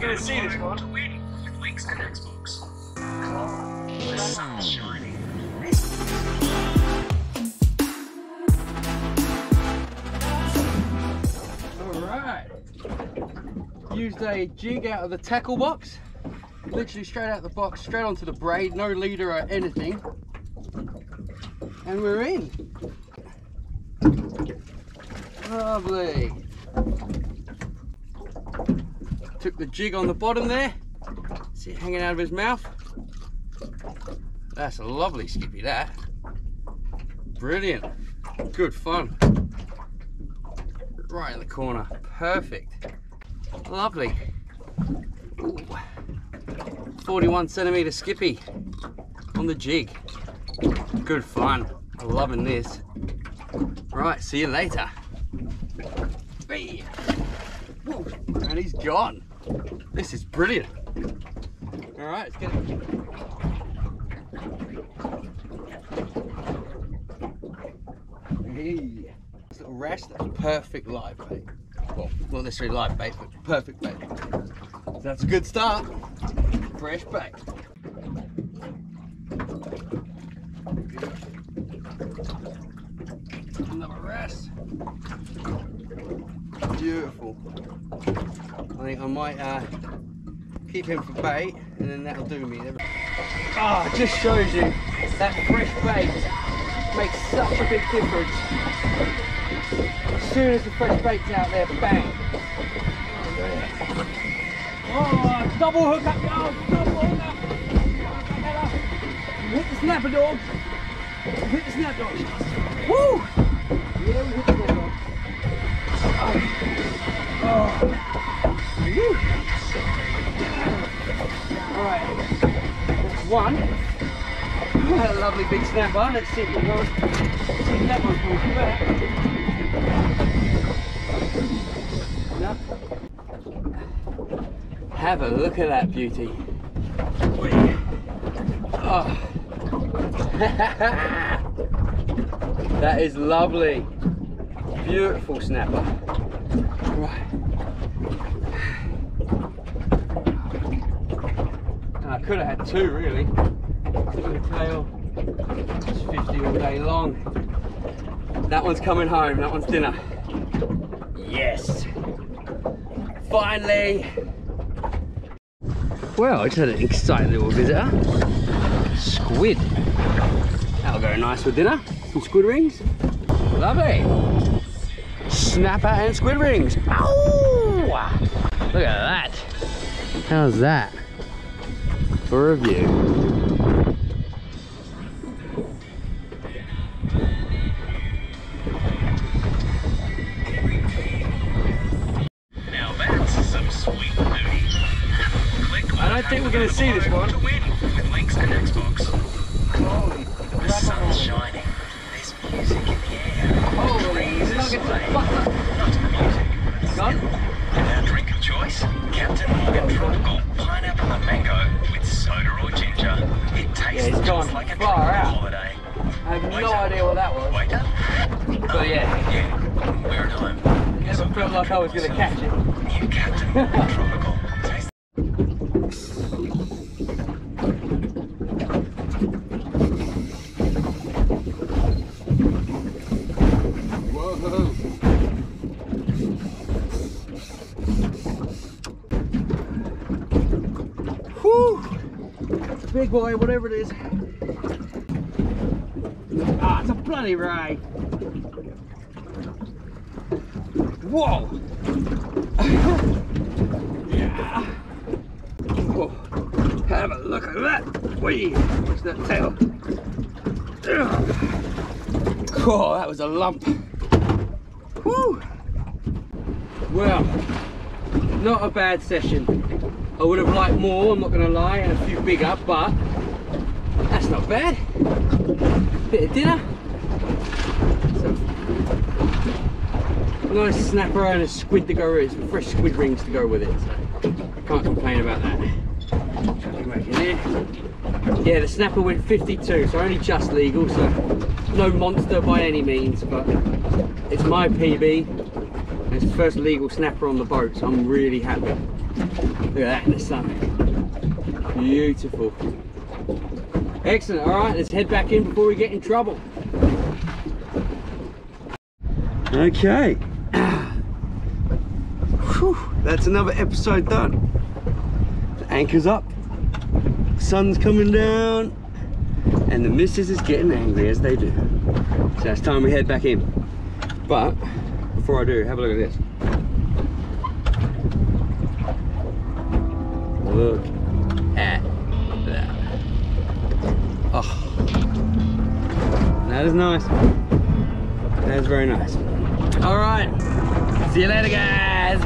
we're to see this one. Alright. Used a jig out of the tackle box. Literally straight out the box, straight onto the braid, no leader or anything. And we're in. Lovely. Took the jig on the bottom there. See it hanging out of his mouth. That's a lovely skippy that. Brilliant. Good fun right in the corner. Perfect. Lovely. Ooh. 41 centimeter skippy on the jig. Good fun. Loving this. Right, see you later. And he's gone. This is brilliant. All right, let's get it. Hey. This little rest, that's perfect live bait. Well, not necessarily live bait, but perfect bait. So that's a good start. Fresh bait. Another rest. Beautiful. I think I might uh, keep him for bait, and then that'll do me. Ah, oh, just shows you that fresh bait makes such a big difference. As soon as the fresh bait's out there, bang. Oh, double hook up, oh, double hook up. Hit the snapper dog. Hit the snapper dog. Woo! Yeah, we hit the snap dog. Oh. Woo. All right, that's one. a lovely big snapper. Let's see if we go. See if that one comes back. Have a look at that beauty. Oh. that is lovely. Beautiful snapper. Right. And I could have had two really. Tail. It's 50 all day long. That one's coming home, that one's dinner. Yes. Finally. Well, I just had an exciting little visitor. Squid. That'll go nice for dinner. Squid rings. Lovely. Snapper and squid rings. Ow! Look at that. How's that? For review. Now that's some sweet booty. I don't think we're going to see this one. to win with links and Xbox. Oh, The sun's shining. Have no idea what that was. But yeah, Yeah, never felt like I was going to catch it. New Captain Tropical. Whew. It's a big boy, whatever it is. It's a bloody ray. Whoa. yeah. Whoa. Have a look at that. Whee. What's that tail? Oh, that was a lump. Woo! Well, not a bad session. I would have liked more, I'm not going to lie, and a few bigger, but that's not bad. Bit of dinner. Some nice snapper and a squid to go with it, some fresh squid rings to go with it. So can't complain about that. Yeah, the snapper went 52, so only just legal, so no monster by any means, but it's my PB. It's the first legal snapper on the boat, so I'm really happy. Look at that in the sun. Beautiful. Excellent. All right, let's head back in before we get in trouble. Okay. Whew, that's another episode done. The anchor's up, sun's coming down, and the missus is getting angry as they do. So it's time we head back in. But before I do, have a look at this. Look at that. Oh, that is nice. Is very nice. All right. See you later, guys.